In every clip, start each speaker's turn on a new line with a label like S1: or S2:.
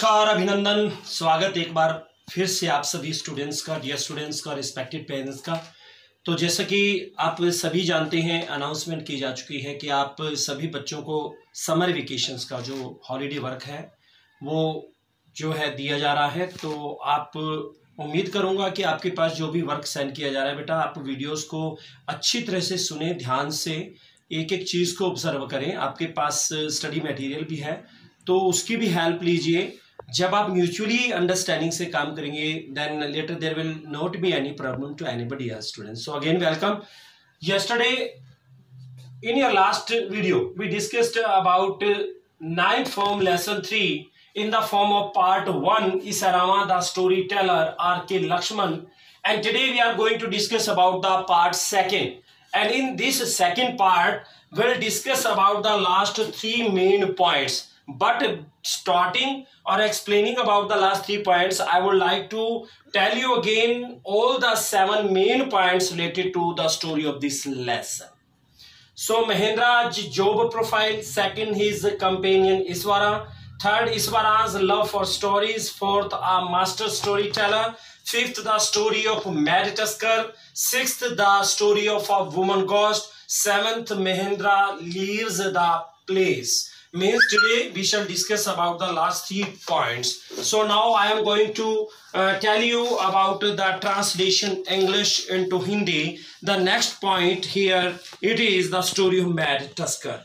S1: नमस्कार, अभिनंदन। स्वागत एक बार फिर से आप सभी स्टूडेंट्स का डियर स्टूडेंट्स का रिस्पेक्टेड पेरेंट्स का। तो जैसा कि आप सभी जानते हैं अनाउंसमेंट की जा चुकी है कि आप सभी बच्चों को समर वेकेशंस का जो हॉलीडे वर्क है, वो जो है दिया जा रहा है। तो आप उम्मीद करूँगा कि आपके पास जो भी वर्क सेंड किया जा रहा है बेटा, आप वीडियोस को अच्छी तरह से सुने, ध्यान से एक एक चीज़ को ऑब्ज़र्व करें। आपके पास स्टडी मटेरियल भी है तो उसकी भी हेल्प लीजिए। जब आप म्यूचुअली अंडरस्टैंडिंग से काम करेंगे then later there will not be any problem to anybody student so again welcome yesterday in your last video we discussed about nine form lesson three in the form of part one Iswaran the storyteller R K Laxman and today we are going to discuss about the part second and in this second part will discuss about the last three main points but starting or explaining about the last three points i would like to tell you again all the seven main points related to the story of this lesson. So mahendra's job profile second his companion iswara. Third iswara's love for stories. Fourth a master storyteller. Fifth the story of mad tusker. Sixth the story of a woman ghost. Seventh mahendra leaves the place means today we shall discuss about the last three points so now i am going to uh, tell you about the translation english into hindi the next point here it is the story of mad tusker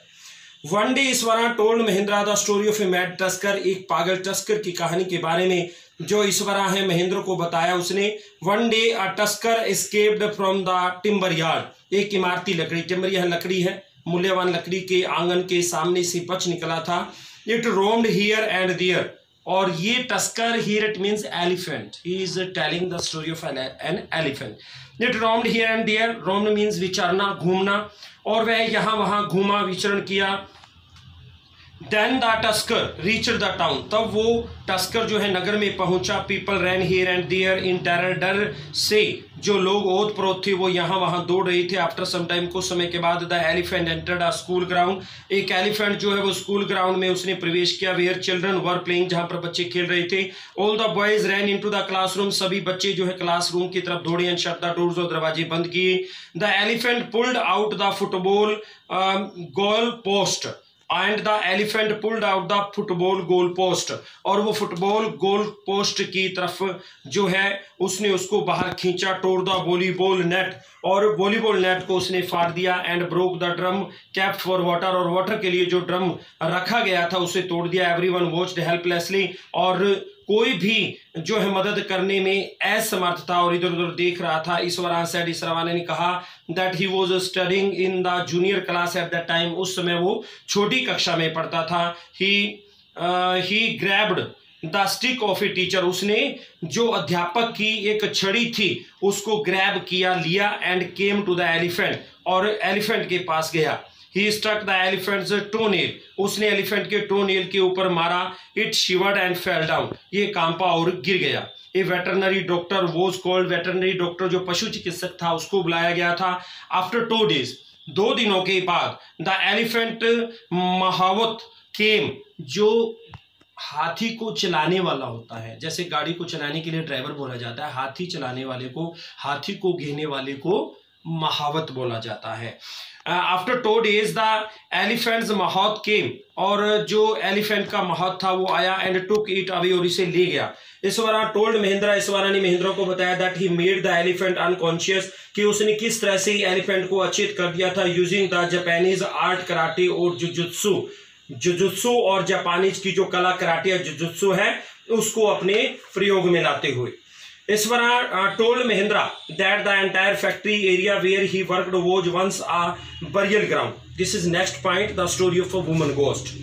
S1: one day Iswara told Mahendra the story of a mad tusker एक पागल tusker की कहानी के बारे में जो ईश्वरा है महेंद्र को बताया उसने one day a tusker escaped from the timber yard एक इमारती लकड़ी टिम्बर यह लकड़ी है मूल्यवान लकड़ी के आँगन के सामने से बच निकला था। It roamed here and there और ये tusker here it means elephant he is telling the story of an elephant it roamed here and there roamed means विचरना, घूमना। और वह यहाँ वहाँ घूमा, विचरण किया। Then the tusker reach the town तब वो टस्कर जो है नगर में पहुँचा people ran here and there in terror डर से जो लोग ओत प्रोत थे, वो यहाँ वहाँ दौड़ रहे थे। आफ्टर सम टाइम कुछ समय के बाद the elephant entered a school ground एक एलिफेंट जो है वो स्कूल ग्राउंड में उसने प्रवेश किया वेयर चिल्ड्रन वर प्लेइंग जहाँ पर बच्चे खेल रहे थे। All the boys ran into the classroom सभी बच्चे जो है क्लासरूम की तरफ़ दौड़े एंड शट द डोर्स और दरवाजे बंद किए। The elephant pulled out the football goal post and the elephant pulled out the football goal post और वो फुटबॉल गोल पोस्ट की तरफ़ जो है, उसने उसको बाहर खींचा तोड़ द वॉलीबॉल नेट और वॉलीबॉल नेट को उसने फाड़ दिया and broke the drum cap for water और वाटर के लिए जो ड्रम रखा गया था, उसे तोड़ दिया. एवरी वन वॉच हेल्पलेसली और कोई भी जो है मदद करने में असमर्थ था और इधर उधर देख रहा था ईश्वरान सैड ईश्वरावाने ने कहा that he was studying in the junior class at that time उस समय वो छोटी कक्षा में पढ़ता था। He he grabbed the stick of a teacher उसने जो अध्यापक की एक छड़ी थी, उसको ग्रैब किया, लिया and came to the elephant और एलिफेंट के पास गया। He struck the elephant toenail उसने एलिफेंट के टोनेल के ऊपर मारा। It shivered and fell down ये कांपा और गिर गया। A veterinary doctor was called veterinary doctor जो पशु चिकित्सक था, उसको बुलाया गया था। आफ्टर टू डेज़ दो दिनों के बाद द एलिफेंट महावत केम जो हाथी को चलाने वाला होता है। जैसे गाड़ी को चलाने के लिए ड्राइवर बोला जाता है, हाथी चलाने वाले को, हाथी को घेने वाले को महावत बोला जाता है। After two days the elephant's महावत केम और जो एलिफेंट का महावत था, वो आया एंड टुक इट अवे और इसे ले गया। ईश्वरा टोल्ड महेंद्रा, ईश्वरा ने महेंद्रा को बताया that he made the elephant unconscious कि उसने किस तरह से एलिफेंट को अचेत कर दिया था using the Japanese art karate और जुजुत्सु जुजुत्सु और जापानीज की जो कला कराटे या जुजुत्सु है, उसको अपने प्रयोग में लाते हुए। Iswaran told Mahindra that the entire factory area where he work was once a burial ground this is next point the story of a woman ghost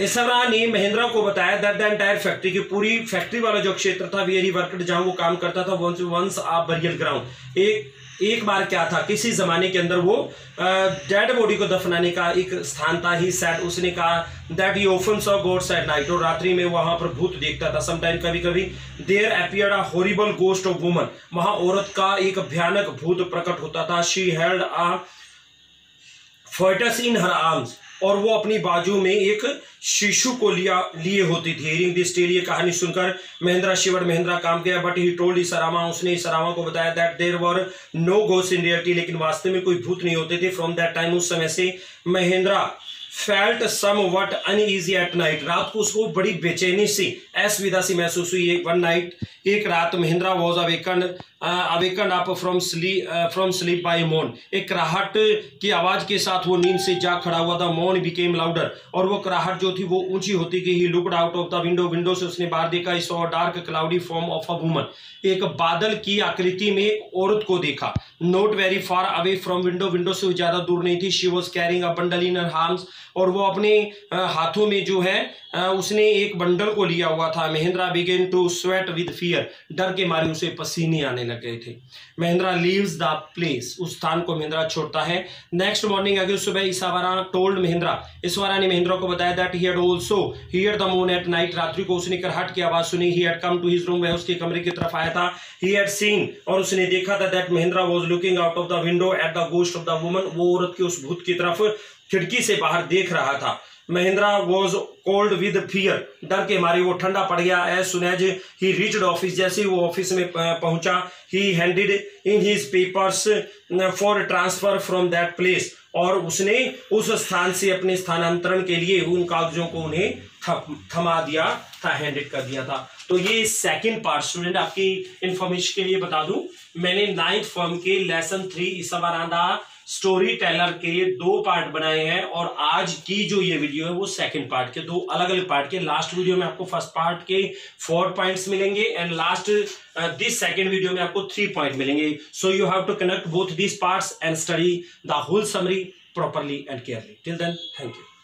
S1: Iswaran ने महिंद्रा को बताया दैट द एंटायर फैक्ट्री की पूरी factory वाला जो क्षेत्र था where he work जहाँ वो काम करता था once once a burial ground एक एक बार क्या था, किसी जमाने के अंदर वो डेड बॉडी को दफनाने का एक स्थान था ही सेट उसने कहा that he often saw ghost at night और रात्रि में वहाँ पर भूत देखता था समटाइम कभी कभी there appear a horrible ghost of woman वहाँ औरत का एक भयानक भूत प्रकट होता था she held a fetus in her arms और वो अपनी बाजू में एक शिशु को लिया, लिए होती थी। हियरिंग दिस टेल ये कहानी सुनकर महेंद्रा शिवर महेंद्रा काम गया बट ही टोल्ड इसरामा उसने इस इसरामा को बताया दैट देर वर नो गोस इन रियलिटी लेकिन वास्तव में कोई भूत नहीं होते थे। फ्रॉम दैट टाइम उस समय से Mahendra felt somewhat uneasy at night रात को उसको बड़ी बेचैनी सी, असुविधा सी महसूस हुई। एक वन नाइट एक रात Mahindra was awaken awaken up from sleep from sleep by moan एक कराहट की आवाज़ के साथ वो नींद से जाग खड़ा हुआ था। मोन बिकेम लाउडर और वो कराहट जो थी, वो ऊँची होती गई। He looked out of the window window से उसने बाहर देखा। इस और dark cloudy form of a woman एक बादल की आकृति में औरत को देखा। Not very far away from window window से ज़्यादा दूर नहीं थी। She was carrying a bundle in arms और वो अपने हाथों में जो है उसने एक बंडल को लिया हुआ था। Mahindra began to sweat with fear. डर के मारे उसे पसीने आने लग गए थे। Mahendra leaves the place. उस स्थान को महेंद्रा छोड़ता है। नेक्स्ट मॉर्निंग, अगले सुबह ईसावारा टोल्ड महेंद्रा। ईश्वरा ने महेंद्रा को बताया that he also hear the moan at night रात्रि को उसने करहट की आवाज़ सुनी। He had come to his room वह उसके कमरे की तरफ़ आया था। ही हैड सीन और उसने देखा था that Mahindra was looking out of the window at the ghost of the woman वो औरत के उस भूत की तरफ़ खिड़की से बाहर देख रहा था। Mahindra was cold with fear डर के मारे वो ठंडा पड़ गया। As soon as he reached office जैसे ही वो ऑफ़िस में पहुँचा he handed in his papers for transfer from that place और उसने उस स्थान से अपने स्थानांतरण के लिए उन कागजों को उन्हें थमा दिया था हैंडेड कर दिया था। तो ये सेकंड पार्ट स्टूडेंट आपकी इंफॉर्मेशन के लिए बता दूँ। मैंने नाइन्थ फॉर्म के लेसन थ्री इसवारादा स्टोरी टेलर के दो पार्ट बनाए हैं और आज की जो ये वीडियो है वो सेकंड पार्ट के, दो अलग अलग पार्ट के। लास्ट वीडियो में आपको फ़र्स्ट पार्ट के फोर पॉइंट्स मिलेंगे and last this second video में आपको थ्री पॉइंट मिलेंगे। So you have to connect both this parts and study the whole summary properly and carefully till then, thank you.